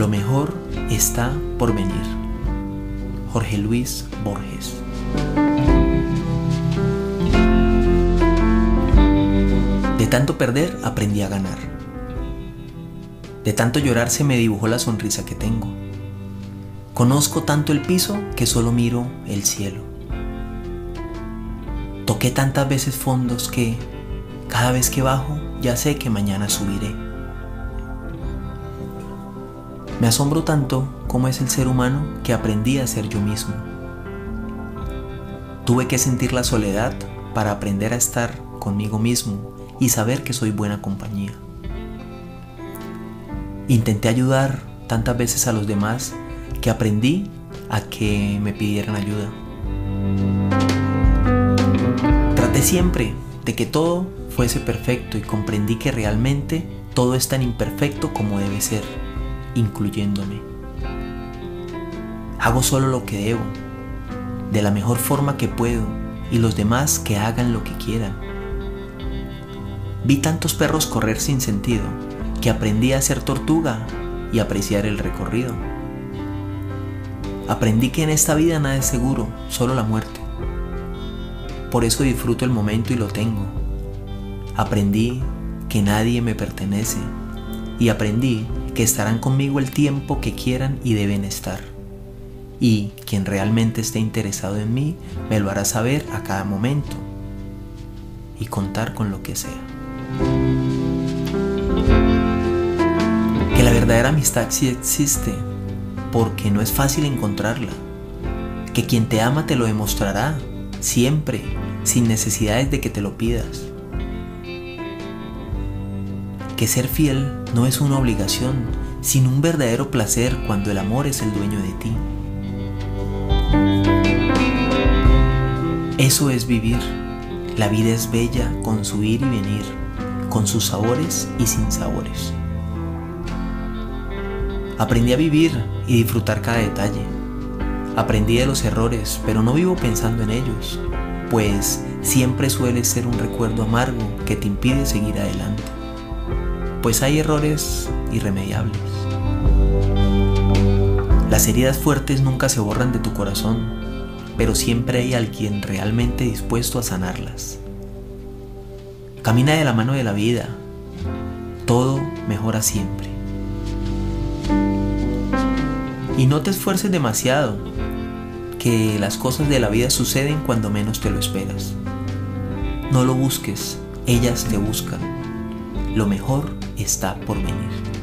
Lo mejor está por venir. Jorge Luis Borges. De tanto perder aprendí a ganar. De tanto llorar se me dibujó la sonrisa que tengo. Conozco tanto el piso que solo miro el cielo. Toqué tantas veces fondos que cada vez que bajo ya sé que mañana subiré. Me asombro tanto como es el ser humano que aprendí a ser yo mismo. Tuve que sentir la soledad para aprender a estar conmigo mismo y saber que soy buena compañía. Intenté ayudar tantas veces a los demás que aprendí a que me pidieran ayuda. Traté siempre de que todo fuese perfecto y comprendí que realmente todo es tan imperfecto como debe ser, incluyéndome. Hago solo lo que debo, de la mejor forma que puedo, y los demás que hagan lo que quieran. Vi tantos perros correr sin sentido que aprendí a ser tortuga y apreciar el recorrido. Aprendí que en esta vida nada es seguro, solo la muerte. Por eso disfruto el momento y lo tengo. Aprendí que nadie me pertenece y aprendí que estarán conmigo el tiempo que quieran y deben estar. Y quien realmente esté interesado en mí me lo hará saber a cada momento y contar con lo que sea. Que la verdadera amistad sí existe porque no es fácil encontrarla. Que quien te ama te lo demostrará, siempre, sin necesidades de que te lo pidas. Que ser fiel no es una obligación, sino un verdadero placer cuando el amor es el dueño de ti. Eso es vivir. La vida es bella con su ir y venir, con sus sabores y sin sabores. Aprendí a vivir y disfrutar cada detalle. Aprendí de los errores, pero no vivo pensando en ellos, pues siempre suele ser un recuerdo amargo que te impide seguir adelante. Pues hay errores irremediables. Las heridas fuertes nunca se borran de tu corazón, pero siempre hay alguien realmente dispuesto a sanarlas. Camina de la mano de la vida. Todo mejora siempre. Y no te esfuerces demasiado, que las cosas de la vida suceden cuando menos te lo esperas. No lo busques, ellas te buscan. Lo mejor está por venir.